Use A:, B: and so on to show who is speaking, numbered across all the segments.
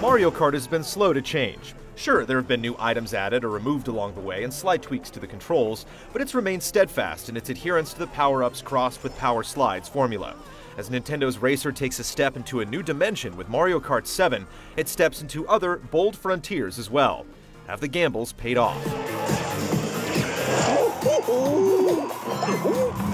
A: Mario Kart has been slow to change. Sure, there have been new items added or removed along the way and slight tweaks to the controls, but it's remained steadfast in its adherence to the power ups crossed with power slides formula. As Nintendo's racer takes a step into a new dimension with Mario Kart 7, it steps into other bold frontiers as well. Have the gambles paid off?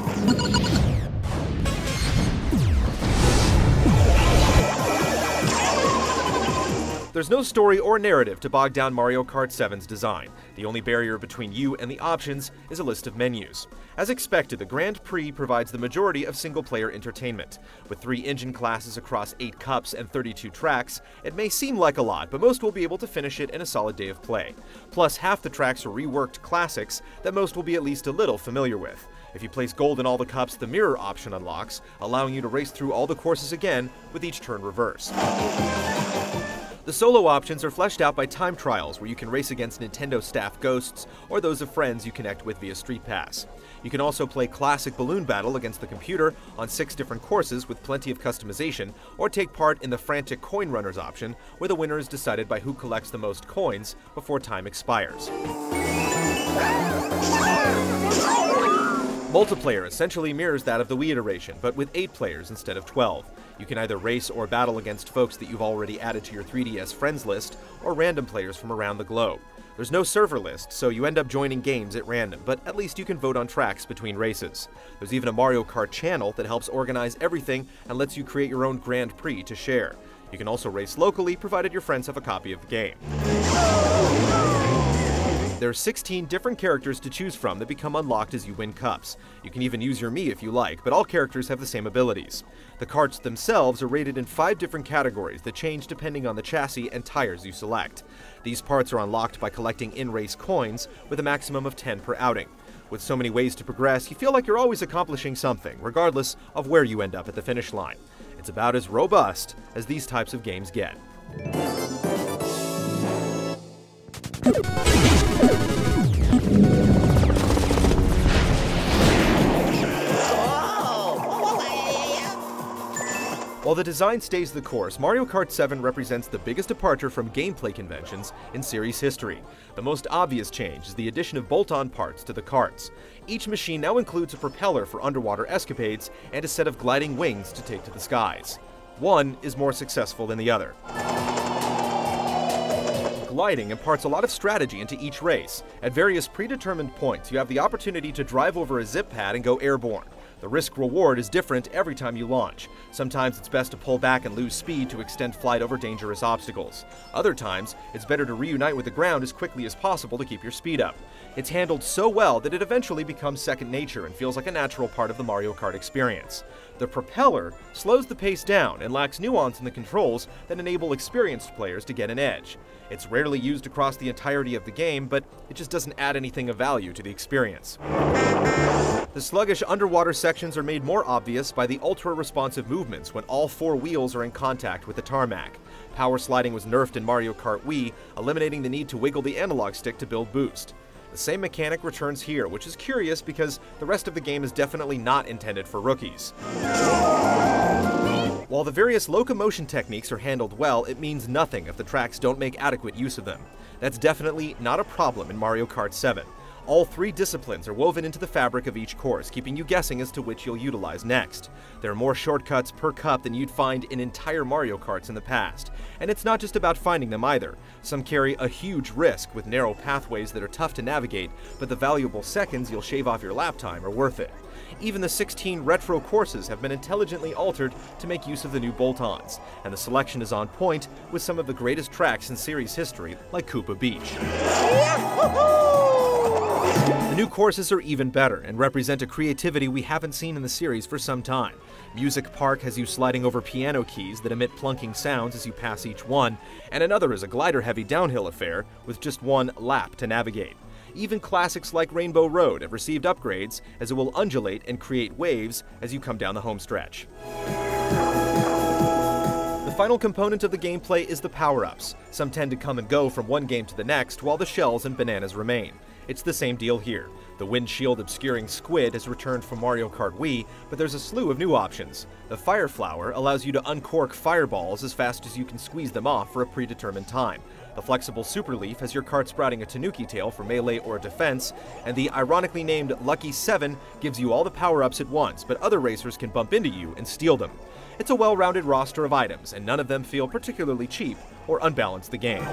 A: There's no story or narrative to bog down Mario Kart 7's design. The only barrier between you and the options is a list of menus. As expected, the Grand Prix provides the majority of single player entertainment. With three engine classes across 8 cups and 32 tracks, it may seem like a lot, but most will be able to finish it in a solid day of play. Plus, half the tracks are reworked classics that most will be at least a little familiar with. If you place gold in all the cups, the mirror option unlocks, allowing you to race through all the courses again with each turn reversed. The solo options are fleshed out by time trials, where you can race against Nintendo staff ghosts or those of friends you connect with via Street Pass. You can also play classic balloon battle against the computer on six different courses with plenty of customization, or take part in the frantic coin runners option, where the winner is decided by who collects the most coins before time expires. Multiplayer essentially mirrors that of the Wii iteration, but with 8 players instead of 12. You can either race or battle against folks that you've already added to your 3DS friends list, or random players from around the globe. There's no server list, so you end up joining games at random, but at least you can vote on tracks between races. There's even a Mario Kart channel that helps organize everything and lets you create your own Grand Prix to share. You can also race locally, provided your friends have a copy of the game. There are 16 different characters to choose from that become unlocked as you win cups. You can even use your Mii if you like, but all characters have the same abilities. The carts themselves are rated in five different categories that change depending on the chassis and tires you select. These parts are unlocked by collecting in-race coins, with a maximum of 10 per outing. With so many ways to progress, you feel like you're always accomplishing something, regardless of where you end up at the finish line. It's about as robust as these types of games get. While the design stays the course, Mario Kart 7 represents the biggest departure from gameplay conventions in series history. The most obvious change is the addition of bolt-on parts to the carts. Each machine now includes a propeller for underwater escapades and a set of gliding wings to take to the skies. One is more successful than the other gliding imparts a lot of strategy into each race. At various predetermined points, you have the opportunity to drive over a zip pad and go airborne. The risk reward is different every time you launch. Sometimes it's best to pull back and lose speed to extend flight over dangerous obstacles. Other times, it's better to reunite with the ground as quickly as possible to keep your speed up. It's handled so well that it eventually becomes second nature and feels like a natural part of the Mario Kart experience. The propeller slows the pace down and lacks nuance in the controls that enable experienced players to get an edge. It's rarely used across the entirety of the game, but it just doesn't add anything of value to the experience. The sluggish underwater sections are made more obvious by the ultra-responsive movements when all four wheels are in contact with the tarmac. Power sliding was nerfed in Mario Kart Wii, eliminating the need to wiggle the analog stick to build boost. The same mechanic returns here, which is curious because the rest of the game is definitely not intended for rookies. While the various locomotion techniques are handled well, it means nothing if the tracks don't make adequate use of them. That's definitely not a problem in Mario Kart 7. All three disciplines are woven into the fabric of each course, keeping you guessing as to which you'll utilize next. There are more shortcuts per cup than you'd find in entire Mario Karts in the past. And it's not just about finding them either. Some carry a huge risk with narrow pathways that are tough to navigate, but the valuable seconds you'll shave off your lap time are worth it. Even the 16 retro courses have been intelligently altered to make use of the new bolt-ons, and the selection is on point with some of the greatest tracks in series history, like Koopa Beach. The new courses are even better and represent a creativity we haven't seen in the series for some time. Music Park has you sliding over piano keys that emit plunking sounds as you pass each one, and another is a glider-heavy downhill affair with just one lap to navigate. Even classics like Rainbow Road have received upgrades as it will undulate and create waves as you come down the home stretch. The final component of the gameplay is the power-ups. Some tend to come and go from one game to the next, while the shells and bananas remain. It's the same deal here. The windshield obscuring squid has returned from Mario Kart Wii, but there's a slew of new options. The Fire Flower allows you to uncork fireballs as fast as you can squeeze them off for a predetermined time. The flexible Super Leaf has your cart sprouting a Tanuki tail for melee or defense, and the ironically named Lucky 7 gives you all the power-ups at once, but other racers can bump into you and steal them. It's a well-rounded roster of items, and none of them feel particularly cheap or unbalance the game.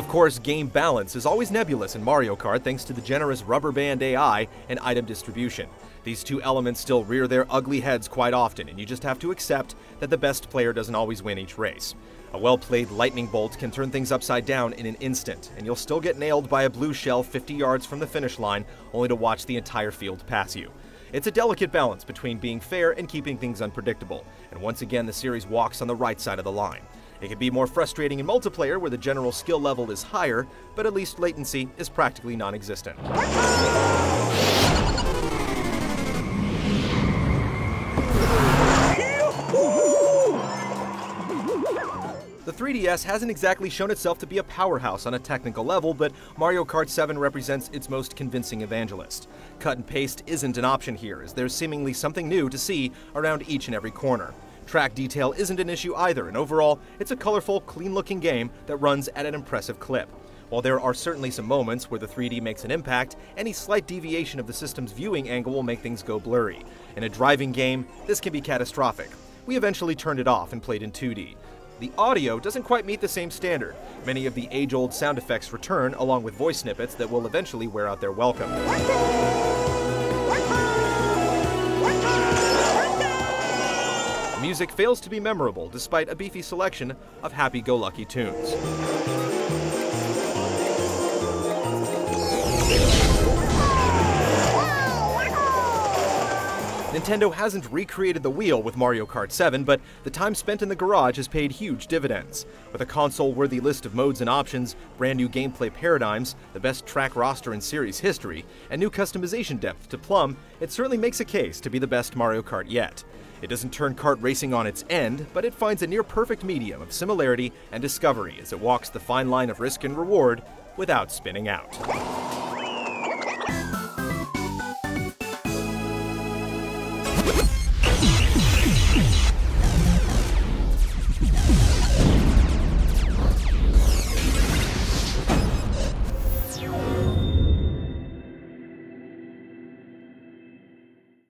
A: Of course, game balance is always nebulous in Mario Kart thanks to the generous rubber band AI and item distribution. These two elements still rear their ugly heads quite often, and you just have to accept that the best player doesn't always win each race. A well-played lightning bolt can turn things upside down in an instant, and you'll still get nailed by a blue shell 50 yards from the finish line, only to watch the entire field pass you. It's a delicate balance between being fair and keeping things unpredictable, and once again the series walks on the right side of the line. It can be more frustrating in multiplayer where the general skill level is higher, but at least latency is practically non-existent. The 3DS hasn't exactly shown itself to be a powerhouse on a technical level, but Mario Kart 7 represents its most convincing evangelist. Cut and paste isn't an option here, as there's seemingly something new to see around each and every corner. Track detail isn't an issue either, and overall, it's a colorful, clean looking game that runs at an impressive clip. While there are certainly some moments where the 3D makes an impact, any slight deviation of the system's viewing angle will make things go blurry. In a driving game, this can be catastrophic. We eventually turned it off and played in 2D. The audio doesn't quite meet the same standard. Many of the age old sound effects return, along with voice snippets that will eventually wear out their welcome. Music fails to be memorable despite a beefy selection of happy-go-lucky tunes. Nintendo hasn't recreated the wheel with Mario Kart 7, but the time spent in the garage has paid huge dividends. With a console-worthy list of modes and options, brand new gameplay paradigms, the best track roster in series history, and new customization depth to plumb, it certainly makes a case to be the best Mario Kart yet. It doesn't turn kart racing on its end, but it finds a near perfect medium of similarity and discovery as it walks the fine line of risk and reward without spinning out.